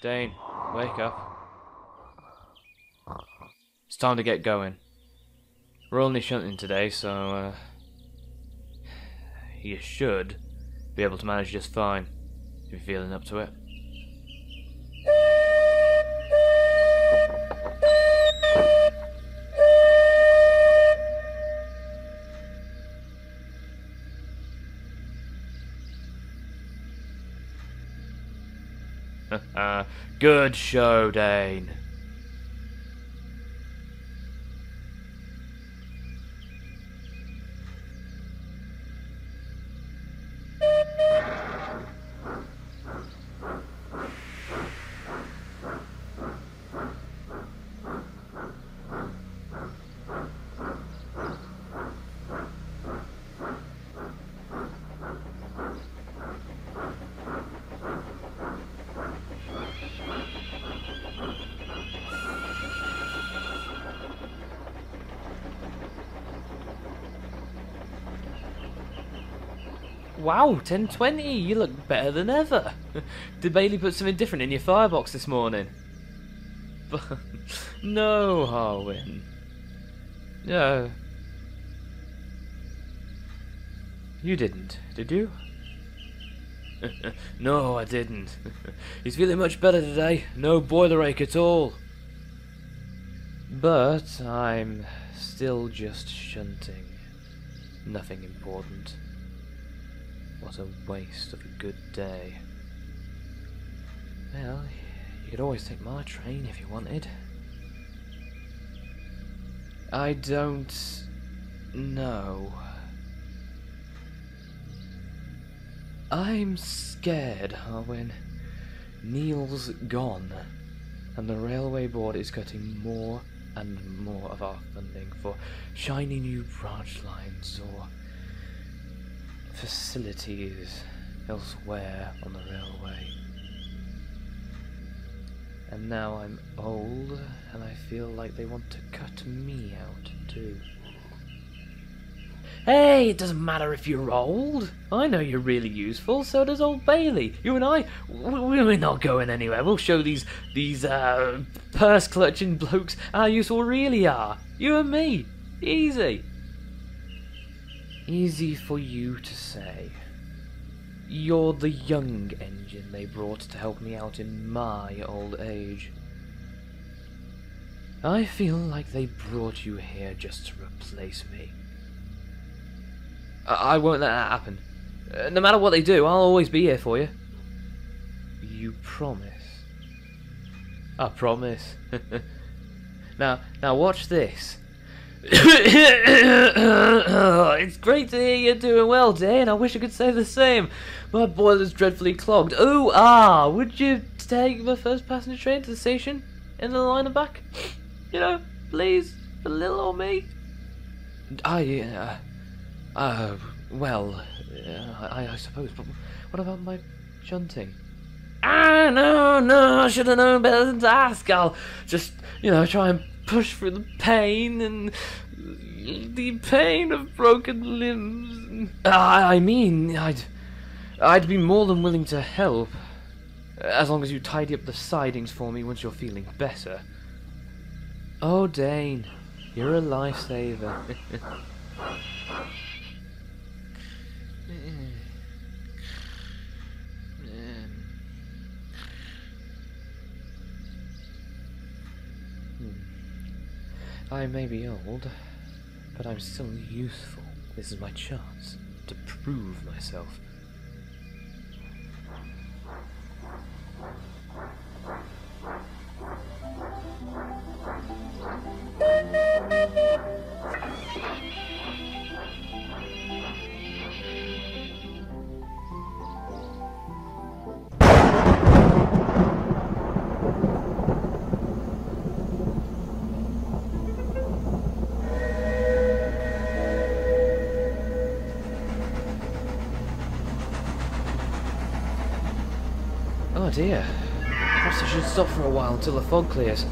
Dane, wake up. It's time to get going. We're only shunting today, so uh, you should be able to manage just fine if you're feeling up to it. Good show, Dane. Wow, 1020, you look better than ever. Did Bailey put something different in your firebox this morning? no, Harwin. No. You didn't, did you? no, I didn't. He's feeling much better today. No boiler ache at all. But I'm still just shunting. Nothing important. What a waste of a good day. Well, you could always take my train if you wanted. I don't know. I'm scared, Harwin. Neil's gone, and the railway board is cutting more and more of our funding for shiny new branch lines or facilities elsewhere on the railway. And now I'm old, and I feel like they want to cut me out too. Hey, it doesn't matter if you're old. I know you're really useful. So does old Bailey. You and I, we're not going anywhere. We'll show these these uh, purse clutching blokes how useful we really are. You and me, easy. Easy for you to say. You're the young engine they brought to help me out in my old age. I feel like they brought you here just to replace me. I, I won't let that happen. Uh, no matter what they do, I'll always be here for you. You promise? I promise. now, now watch this. it's great to hear you're doing well, Dane. I wish I could say the same. My boiler's dreadfully clogged. Oh, ah, would you take the first passenger train to the station in the line and back? You know, please, for little old me. I, uh, uh, well, uh, I, I suppose, but what about my shunting? Ah, no, no, I should have known better than to ask. I'll just, you know, try and push through the pain and the pain of broken limbs. I, I mean, I'd, I'd be more than willing to help, as long as you tidy up the sidings for me once you're feeling better. Oh, Dane, you're a lifesaver. I may be old, but I'm still useful. This is my chance to prove myself. Dear. Perhaps I should stop for a while until the fog clears.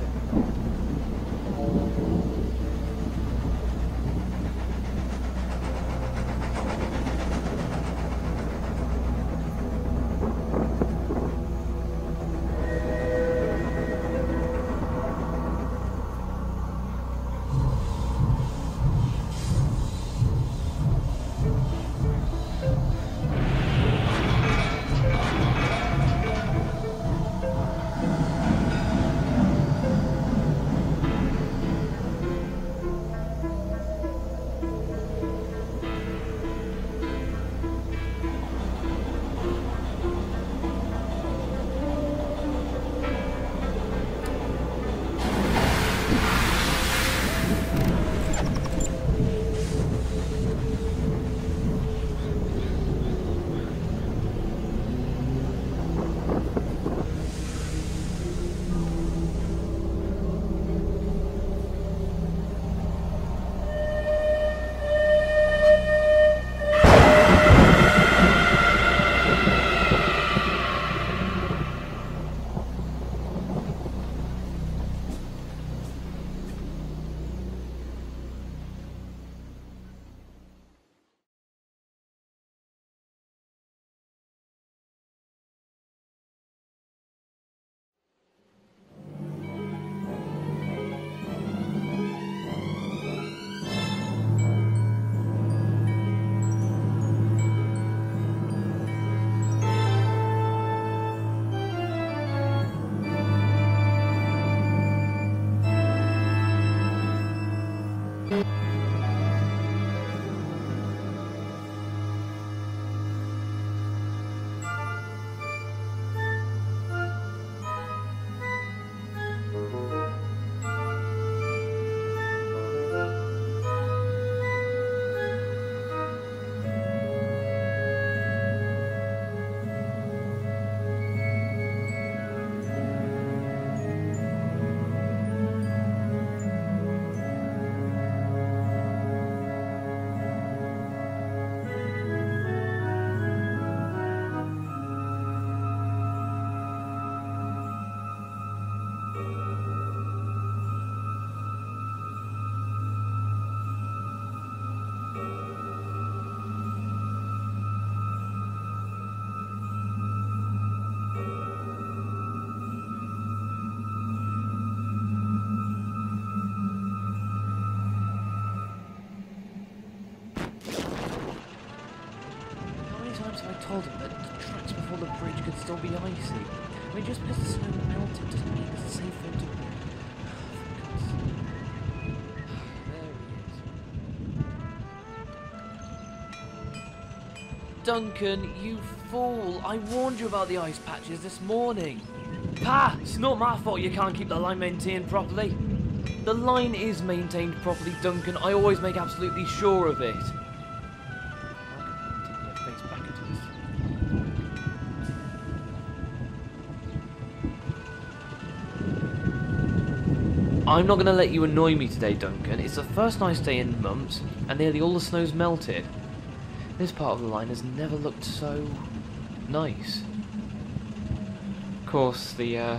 Before the bridge could still be icy. I mean, just because the snow melted doesn't mean it's safe for him to... Duncan, you fool! I warned you about the ice patches this morning. Pa! It's not my fault you can't keep the line maintained properly. The line is maintained properly, Duncan. I always make absolutely sure of it. I'm not going to let you annoy me today, Duncan. It's the first nice day in months, and nearly all the snow's melted. This part of the line has never looked so... nice. Of course, the, uh...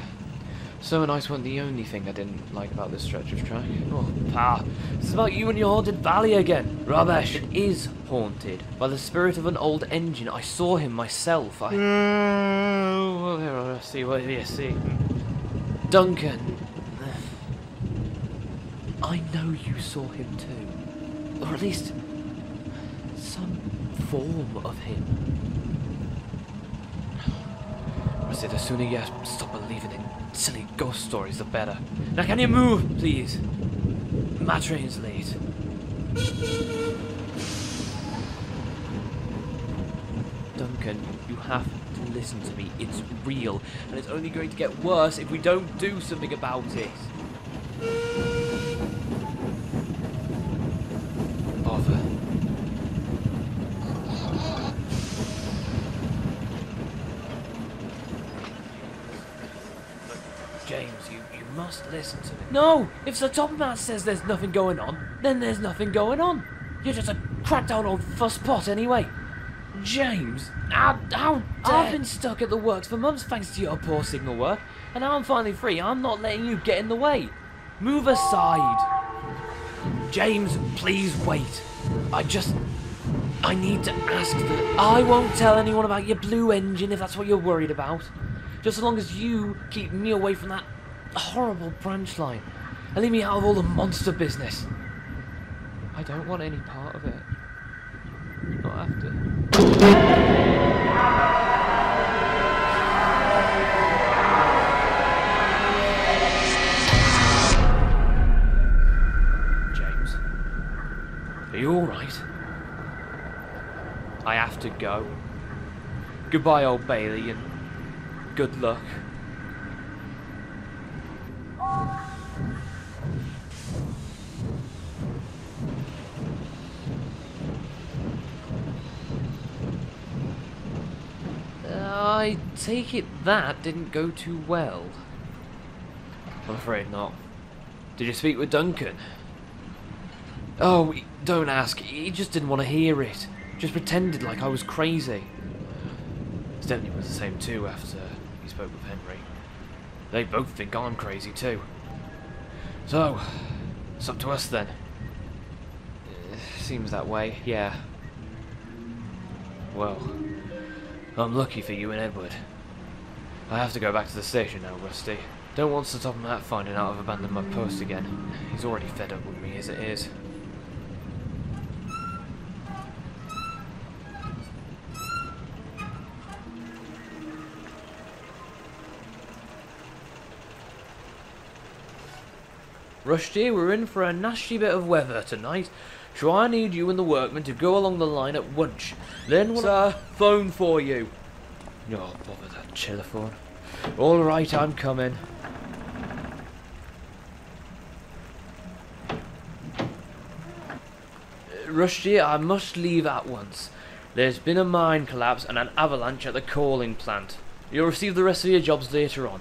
Snow and ice weren't the only thing I didn't like about this stretch of track. Oh, pa, it's about you and your haunted valley again. Rubbish. It is haunted by the spirit of an old engine. I saw him myself. I... Well, here, I see, what you see? Duncan, I know you saw him too. Or at least some form of him. I said the sooner you stop believing in silly ghost stories, the better. Now can you move, please? My train's late. Duncan, you have to listen to me. It's real, and it's only going to get worse if we don't do something about it. James, you listen to me. No! If Sir Topham says there's nothing going on, then there's nothing going on. You're just a cracked out old fusspot anyway. James, how, how I've been stuck at the works for months thanks to your poor signal work, and now I'm finally free. I'm not letting you get in the way. Move aside. James, please wait. I just... I need to ask that... I won't tell anyone about your blue engine if that's what you're worried about. Just as long as you keep me away from that horrible branch line and leave me out of all the monster business. I don't want any part of it. Not after. James, are you alright? I have to go. Goodbye, old Bailey, and good luck. I take it that didn't go too well. I'm afraid not. Did you speak with Duncan? Oh, don't ask. He just didn't want to hear it. Just pretended like I was crazy. Stepney was the same too after he spoke with Henry. They both think I'm crazy too. So, it's up to us then. Uh, seems that way, yeah. Well, I'm lucky for you and Edward. I have to go back to the station now, Rusty. Don't want Sir Topham finding out I've abandoned my post again. He's already fed up with me as it is. Rusty, we're in for a nasty bit of weather tonight, so I need you and the workmen to go along the line at once. Then we'll phone for you. Oh, bother that telephone. All right, I'm coming. Rusty, I must leave at once. There's been a mine collapse and an avalanche at the coaling plant. You'll receive the rest of your jobs later on.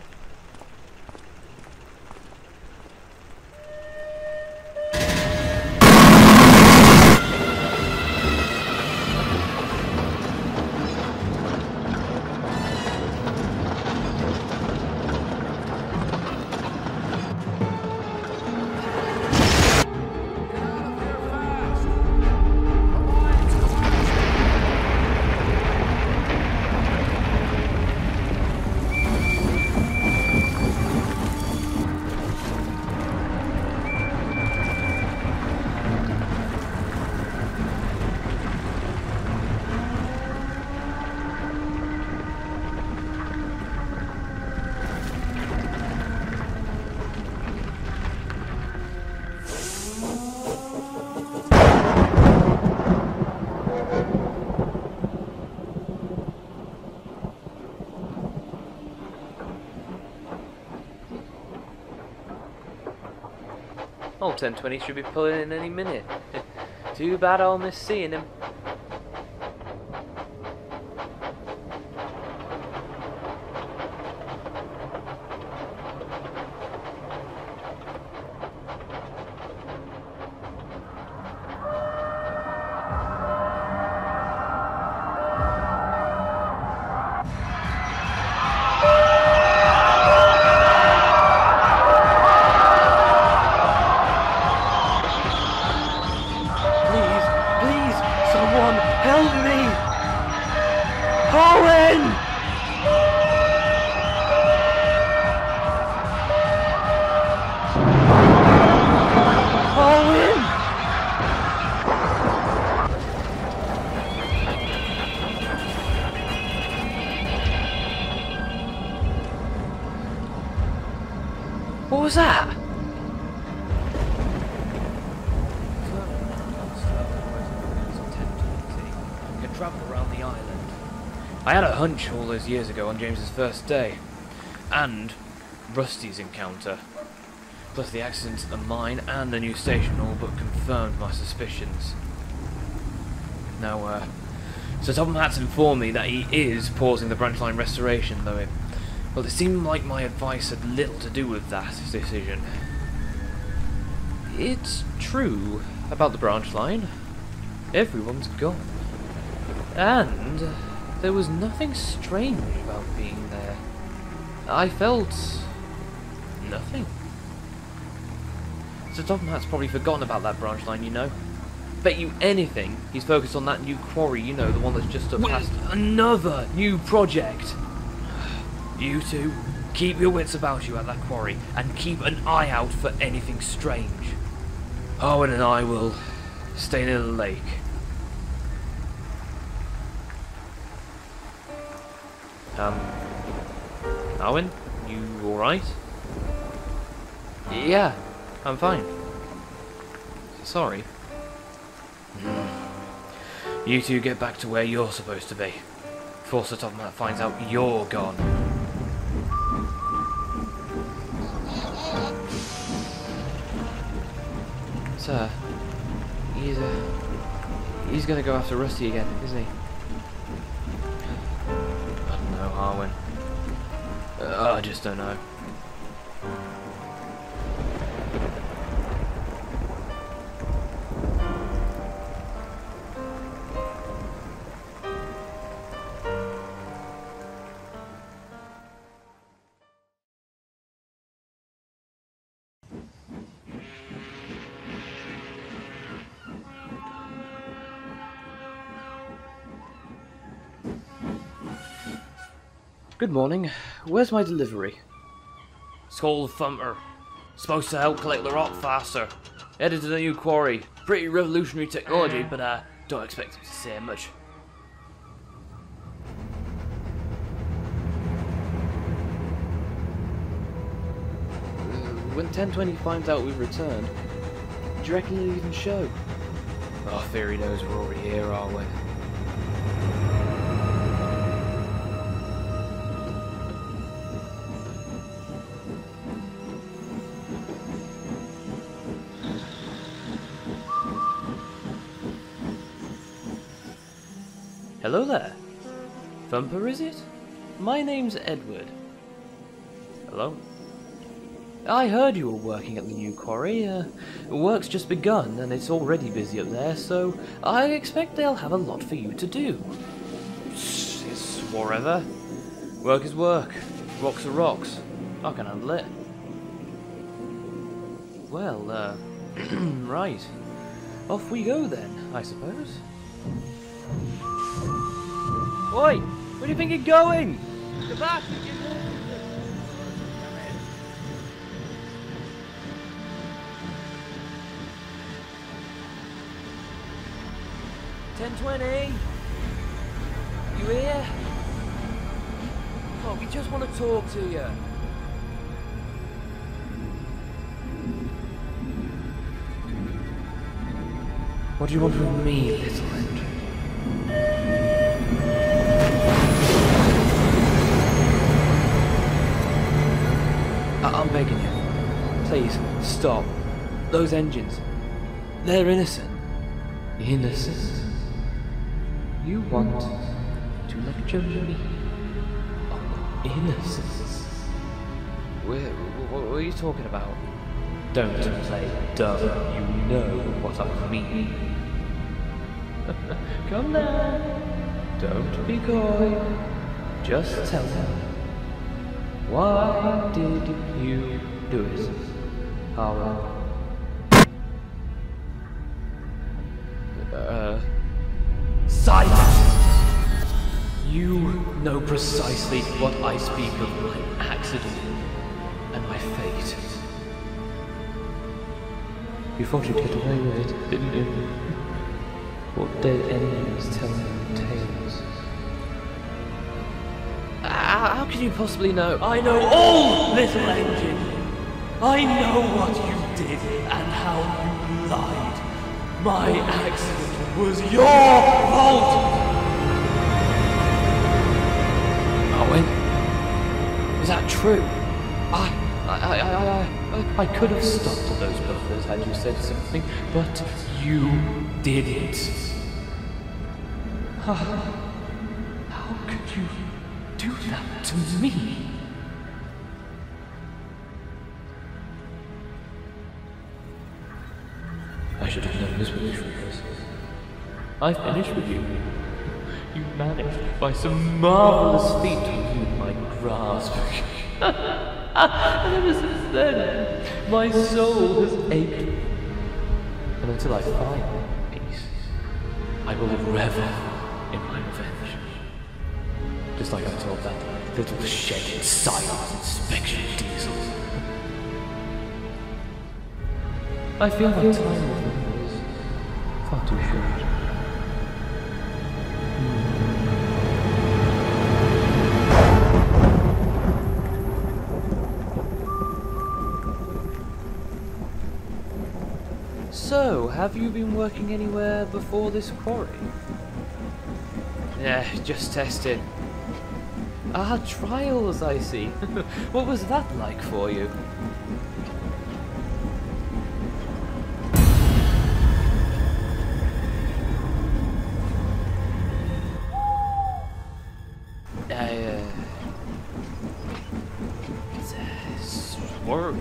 1020 should be pulling in any minute. Too bad I'll miss seeing him. Travel around the island. I had a hunch all those years ago on James's first day. And Rusty's encounter. Plus the accident at the mine and the new station all but confirmed my suspicions. Now, uh, Sir Topham Hatt's informed me that he is pausing the branch line restoration, though it... Well, it seemed like my advice had little to do with that decision. It's true about the branch line. Everyone's gone. And there was nothing strange about being there. I felt nothing. Sir Topham Hatt's probably forgotten about that branch line, you know. Bet you anything he's focused on that new quarry, you know, the one that's just up With past another new project. You two, keep your wits about you at that quarry and keep an eye out for anything strange. Owen and I will stay near the lake. Um, Owen, you alright? Yeah, I'm fine. Sorry. You two get back to where you're supposed to be. Before Sir Topham finds out you're gone. Sir, he's uh, he's gonna go after Rusty again, isn't he? Uh, I just don't know. Good morning. Where's my delivery? Skull Thumper. Supposed to help collect the rock faster. Headed to the new quarry. Pretty revolutionary technology, but I uh, don't expect to say much. Uh, When 1020 finds out we've returned, do you reckon he'll even show? Our theory knows we're already here, aren't we? Hello there. Thumper, is it? My name's Edward. Hello? I heard you were working at the new quarry. Uh, work's just begun, and it's already busy up there, so I expect they'll have a lot for you to do. It's whatever. Work is work. Rocks are rocks. I can handle it. Well, uh, right. Off we go then, I suppose. Oi! Where do you think you're going? Get back! Ten twenty. You here? Oh, we just want to talk to you. What do you want from me, little engine? I'm begging you. Please, stop. those engines. They're innocent. Innocent? You want to lecture me on innocence? Where, what, are you talking about? Don't play dumb. You know what I mean. Come now. Don't be coy. Just tell me. Why did you do it, Howard? Uh, silence! You know precisely what I speak of my accident and my fate. You thought you'd get away with it, didn't you? What dead enemies telling tales? How, can you possibly know? I know all, little engine! I know what you did and how you lied. My accident was your fault! Owen? Is that true? I, I, I, I, I, I could have stopped those buffers had you said something, but you didn't. How could you do that to me? I should have known this would be fruitless. I finished with you. You managed by some marvelous feat to elude my grasp. and ever since then, my soul has ached. And until I find peace, I will revel. Just like I told that little shed in inside inspection diesel. I feel my time with is far too short. So, have you been working anywhere before this quarry? Yeah, just testing. Ah, trials, I see. what was that like for you? Uh, it's work.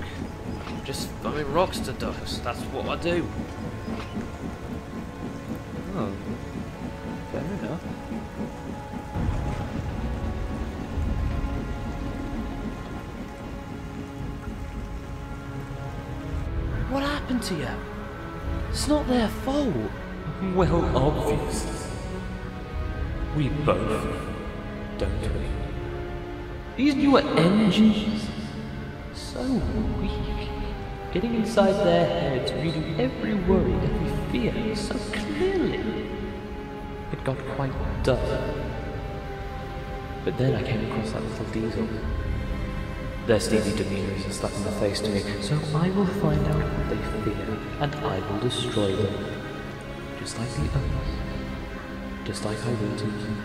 Just throwing rocks to dust. That's what I do. To you? It's not their fault. Well, obviously. We both, don't we? These newer engines, so weak. Getting inside their heads, reading every worry, every fear so clearly. It got quite dull. But then I came across that little diesel. Their steely demeanor is a slap in the face to me, so I will find out what they fear, and I will destroy them. Just like the others. Just like I will to you.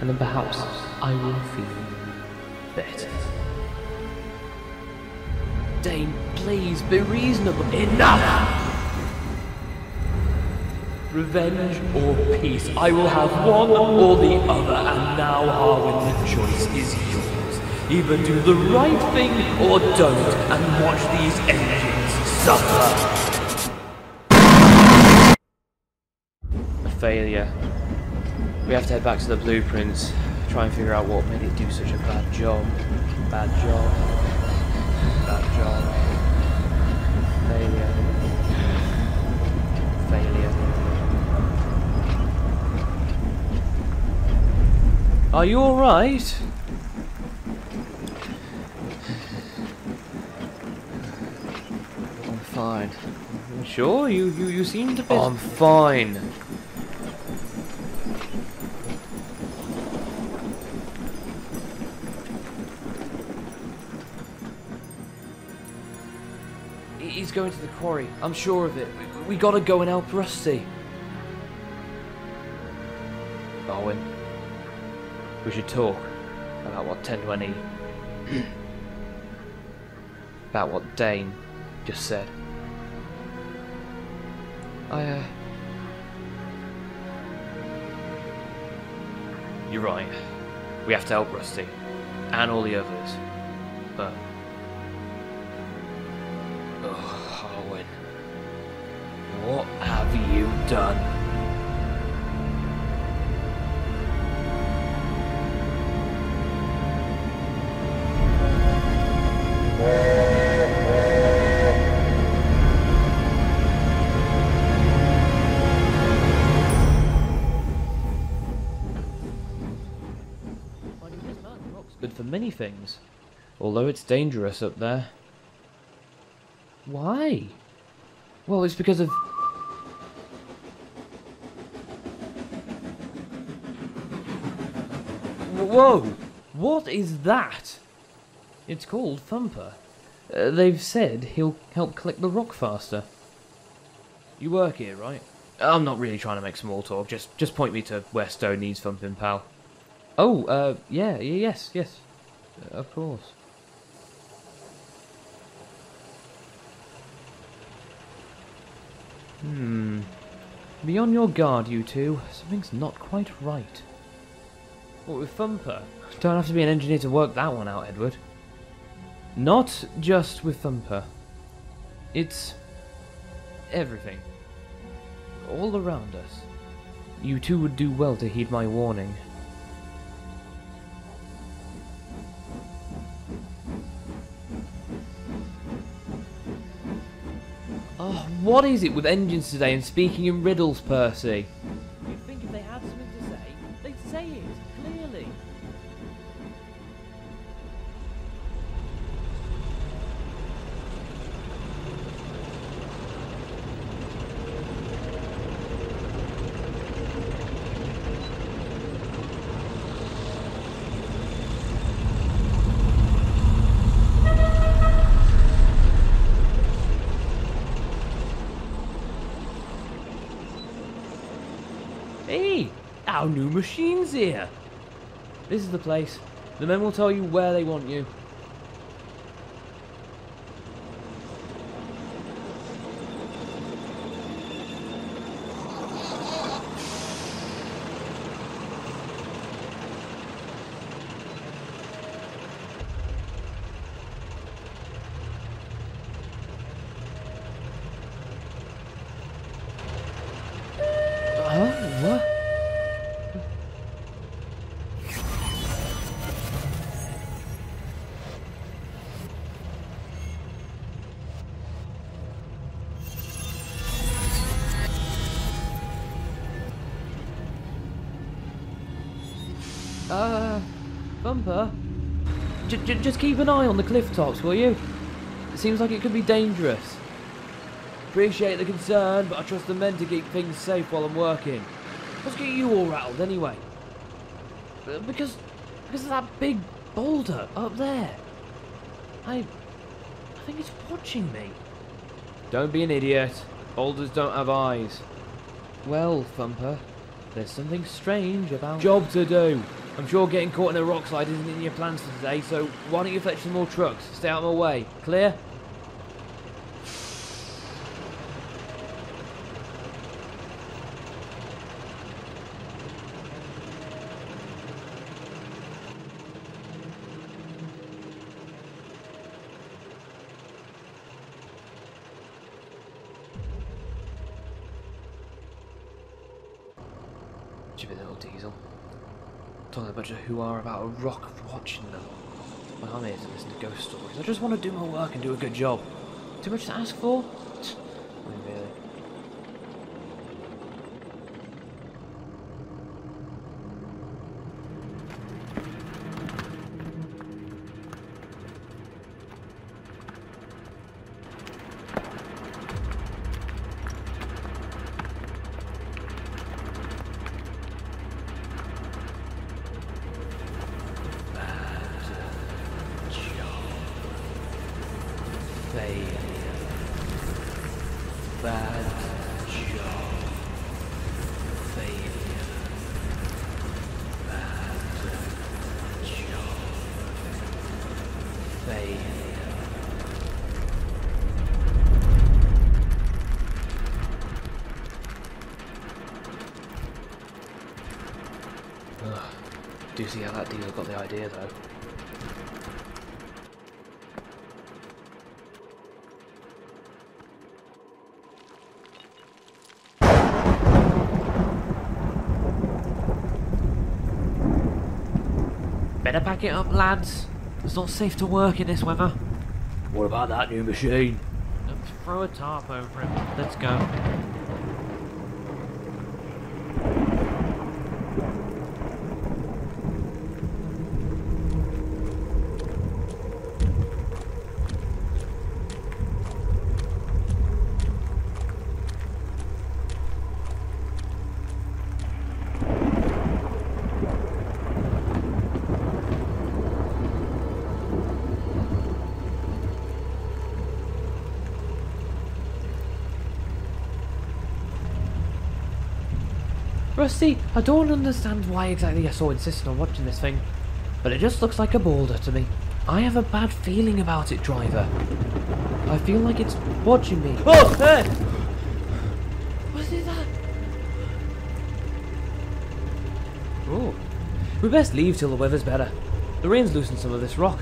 And then perhaps I will feel better. Dane, please be reasonable. Enough! Revenge or peace, I will have one or the other, and now, Harwin, the choice is yours. Either do the right thing or don't, and watch these engines suffer. A failure. We have to head back to the blueprints, try and figure out what made it do such a bad job. Bad job. Bad job. Are you alright? I'm fine. I'm Sure, you, you, you seem to be. I'm fine. He's going to the quarry. I'm sure of it. We, we gotta go and help Rusty. We should talk about what 1020. about what Dane just said. I, uh... You're right. We have to help Rusty. And all the others. But... Oh, Owen. What have you done? Although it's dangerous up there. Why? Well, it's because of... Whoa! What is that? It's called Thumper. Uh, they've said he'll help collect the rock faster. You work here, right? I'm not really trying to make small talk. Just, just point me to where Stone needs thumping, pal. Oh, uh, yeah, yes, yes, uh, of course. Hmm. Be on your guard, you two. Something's not quite right. What with Thumper? Don't have to be an engineer to work that one out, Edward. Not just with Thumper. It's everything. All around us. You two would do well to heed my warning. What is it with engines today and speaking in riddles, Percy? Hey, our new machine's here. This is the place. The men will tell you where they want you. Just keep an eye on the cliff tops, will you? It seems like it could be dangerous. Appreciate the concern, but I trust the men to keep things safe while I'm working. What's getting you all rattled anyway? Uh, Because, because of that big boulder up there. I, I think it's watching me. Don't be an idiot. Boulders don't have eyes. Well, Thumper, there's something strange about... Job to do. I'm sure getting caught in a rock slide isn't in your plans for today, so why don't you fetch some more trucks? Stay out of my way. Clear? Stupid little diesel. Talking a bunch of who are about a rock watching them. Well, I'm here to listen to ghost stories. I just want to do my work and do a good job. Too much to ask for? Idea though. Better pack it up, lads. It's not safe to work in this weather. What about that new machine? Throw a tarp over it. Let's go. Rusty, I don't understand why exactly you're so insistent on watching this thing, but it just looks like a boulder to me. I have a bad feeling about it, driver. I feel like it's watching me. Oh, hey! What is that? Oh, we best leave till the weather's better. The rain's loosened some of this rock.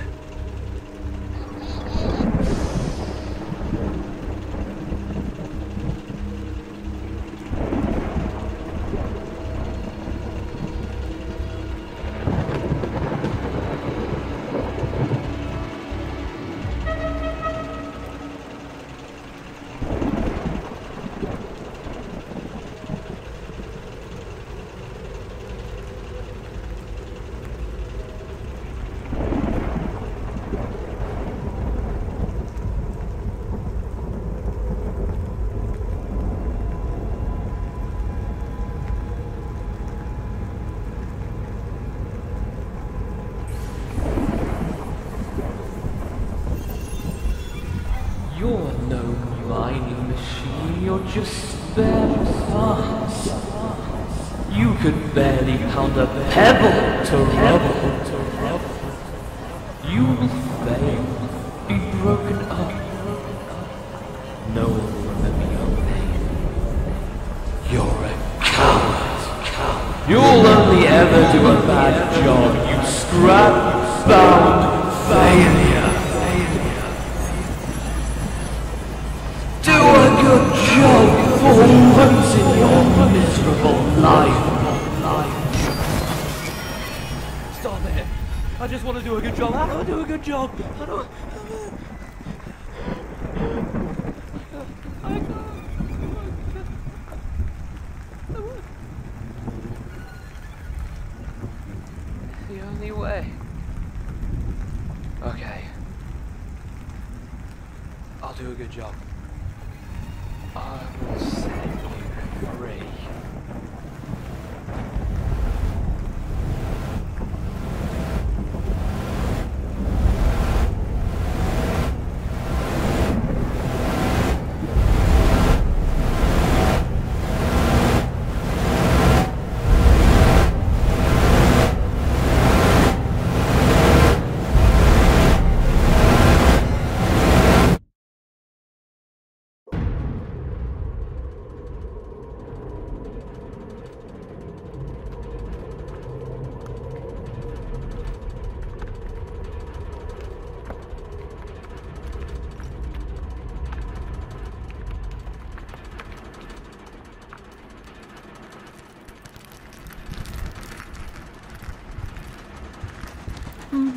You're no mining machine, you're just spare parts. You could barely pound a pebble to rubble.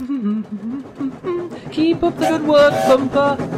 Keep up the good work, Bumper.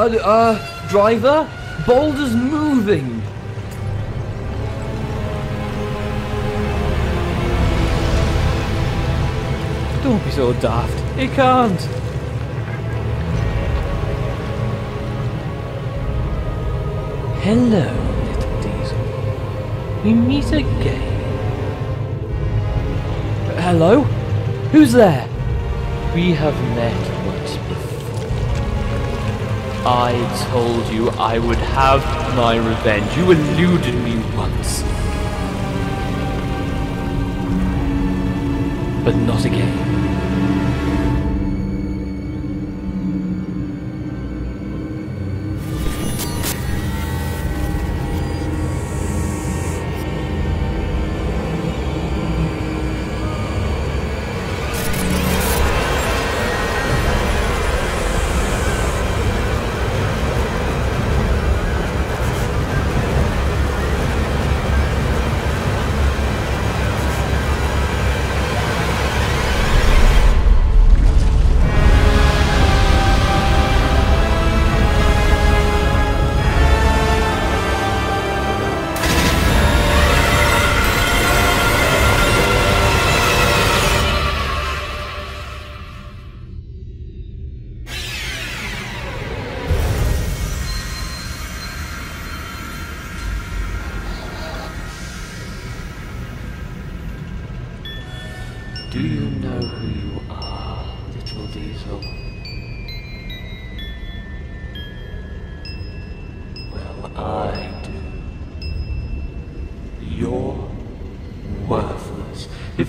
Uh, uh, driver? Boulder's moving. Don't be so daft. He can't. Hello, little diesel. We meet again. Hello? Who's there? We have met once before. I told you I would have my revenge. You eluded me once. But not again.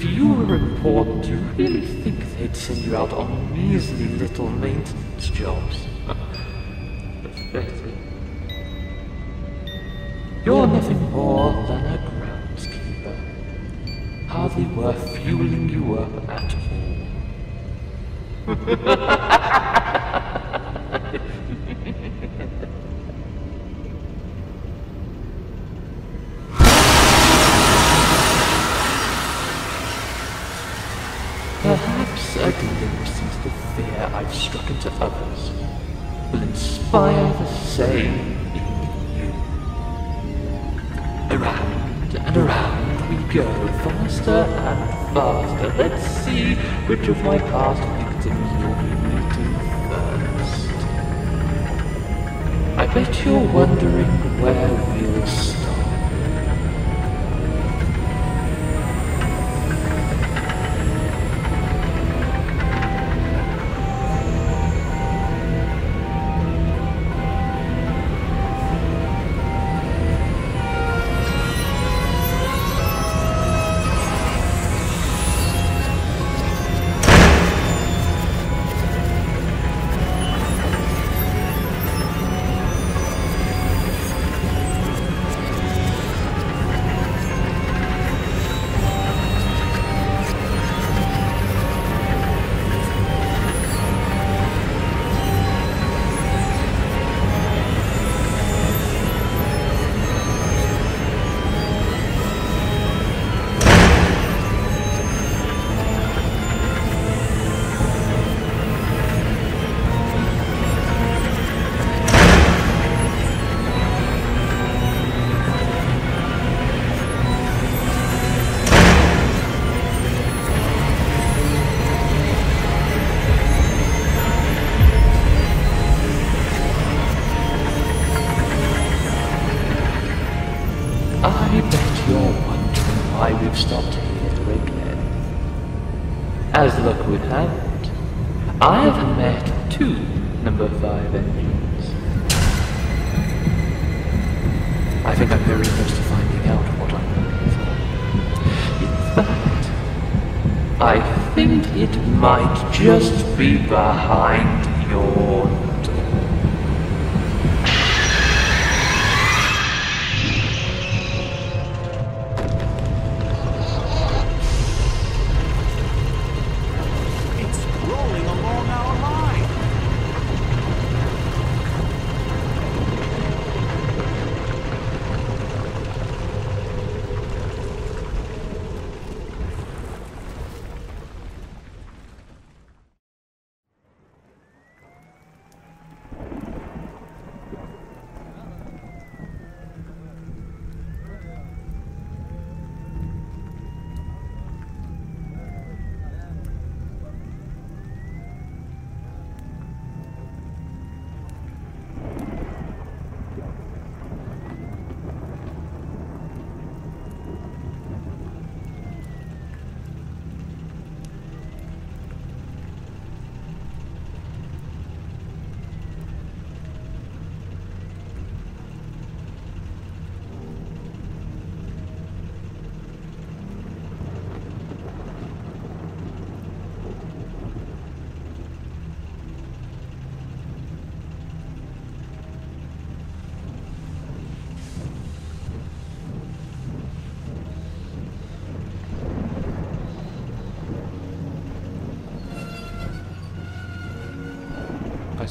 If you were important, do you really think they'd send you out on measly little maintenance jobs? Pathetic. You're nothing more than a groundskeeper. Hardly worth fueling you up at all. behind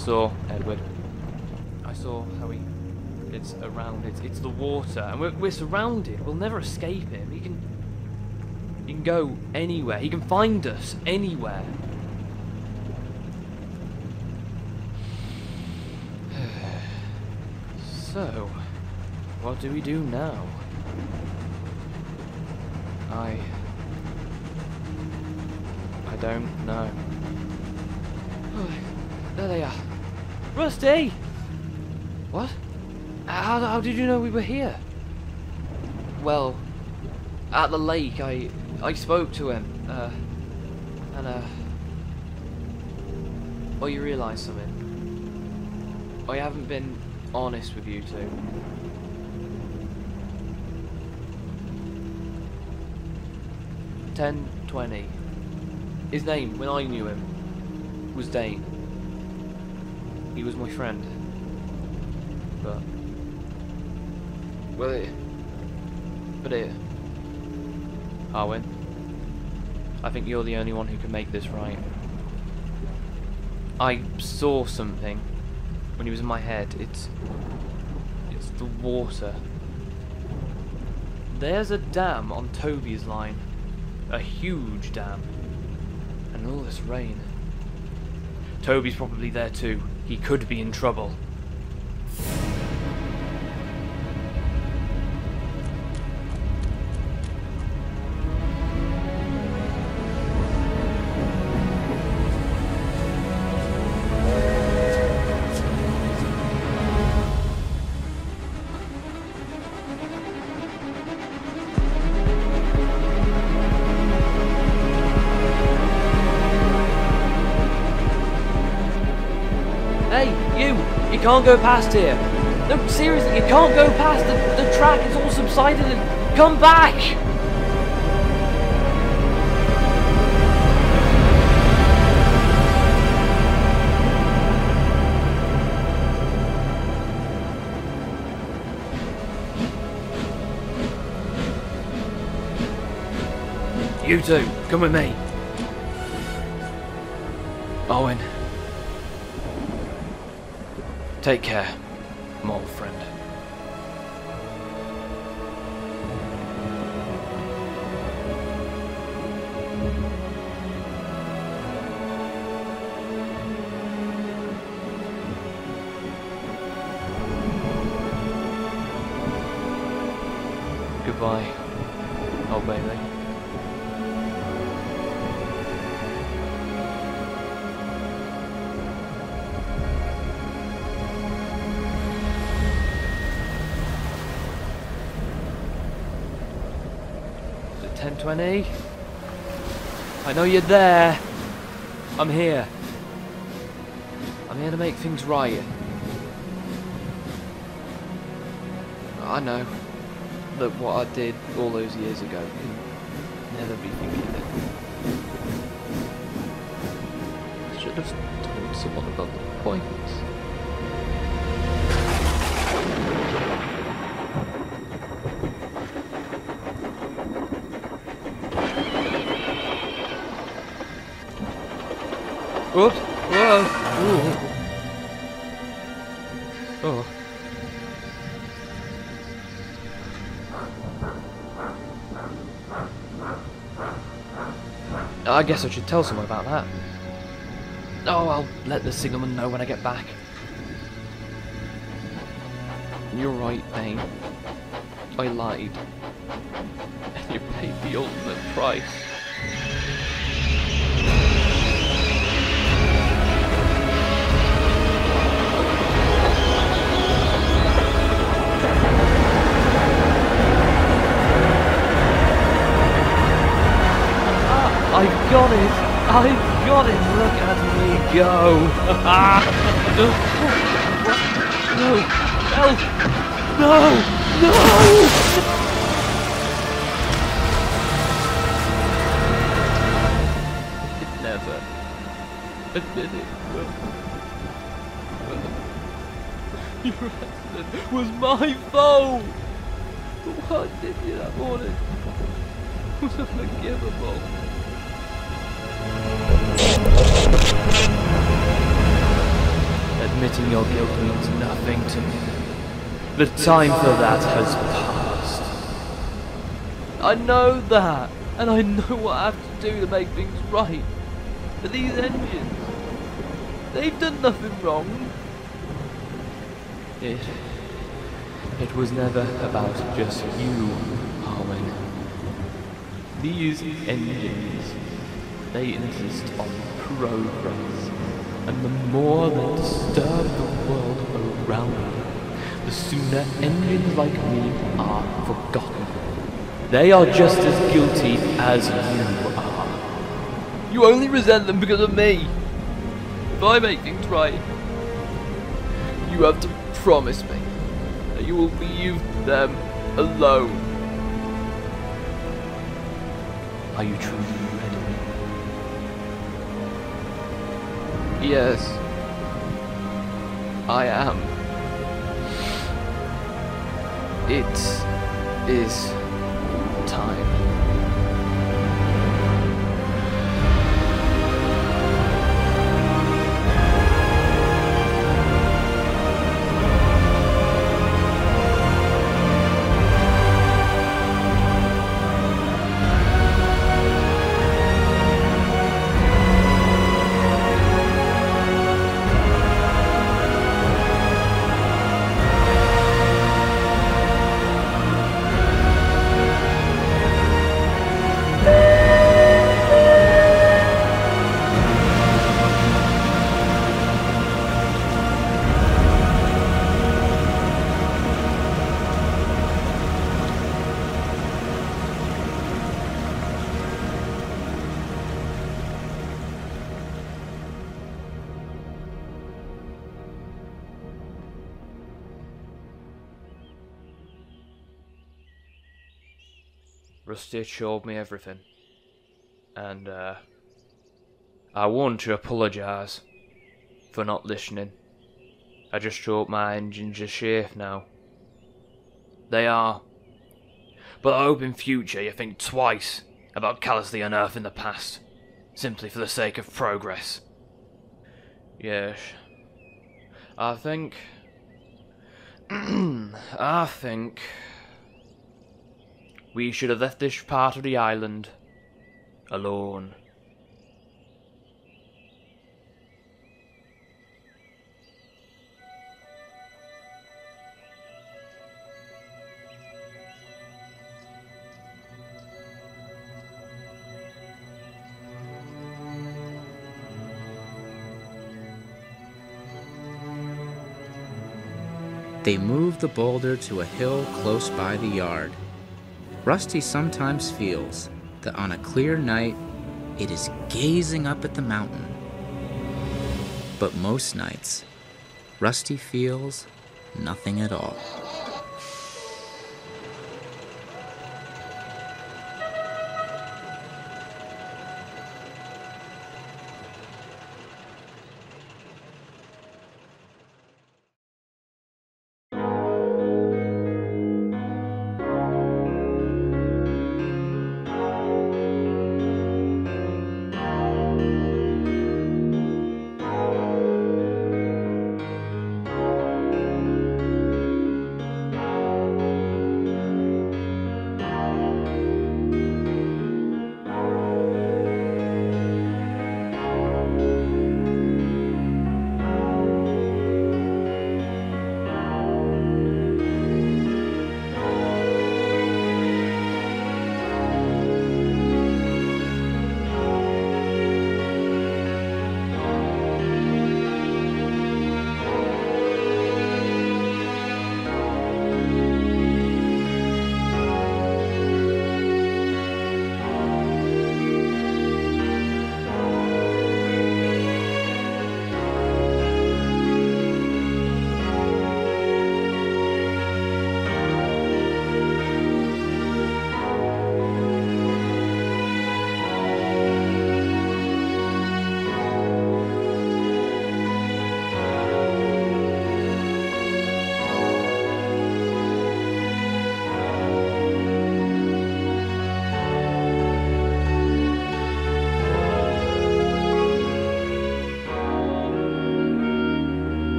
saw Edward. I saw how he. It's around. It's it's the water, and we're we're surrounded. We'll never escape him. He can. He can go anywhere. He can find us anywhere. so, what do we do now? I. I don't know. Oh, There they are. Rusty! What? How, how did you know we were here? Well, at the lake, I I spoke to him, uh, and uh, well, you realise something? I haven't been honest with you two. Ten twenty. His name, when I knew him, was Dane. He was my friend. But well, it, but it, Arwen, I think you're the only one who can make this right. I saw something when he was in my head. It's, it's the water. There's a dam on Toby's line, a huge dam, and all this rain. Toby's probably there too. He could be in trouble. Can't go past here! No, seriously, you can't go past the, the track, it's all subsided and come back! You two, come with me. Owen. Take care, 20. I know you're there. I'm here. I'm here to make things right. I know that what I did all those years ago can never be forgiven. I should have told someone about the points. Whoops! Whoa! Ooh. Oh. oh. I guess I should tell someone about that. Oh, I'll let the signalman know when I get back. You're right, Bane. I lied. And you paid the ultimate price. Got it! I got it! Look at me go! no! No! No! No! It never admitted Your accident was my fault! What I did you that morning was unforgivable. Your guilt means nothing to me. The time for that has passed. I know that, and I know what I have to do to make things right. But these engines, they've done nothing wrong. It, it was never about just you, Harwin. These engines, they insist on progress. And the more they disturb the world around them, the sooner engines like me are forgotten. They are just as guilty as you are. You only resent them because of me. If I make things right, you have to promise me that you will leave them alone. Are you truly Yes, I am. It is time. Rusty showed me everything. And, uh, I want to apologise for not listening. I just hope my engines are safe now. They are. But I hope in future you think twice about callously unearthing the past, simply for the sake of progress. Yes. I think. I think. We should have left this part of the island alone. They moved the boulder to a hill close by the yard. Rusty sometimes feels that on a clear night it is gazing up at the mountain. But most nights, Rusty feels nothing at all.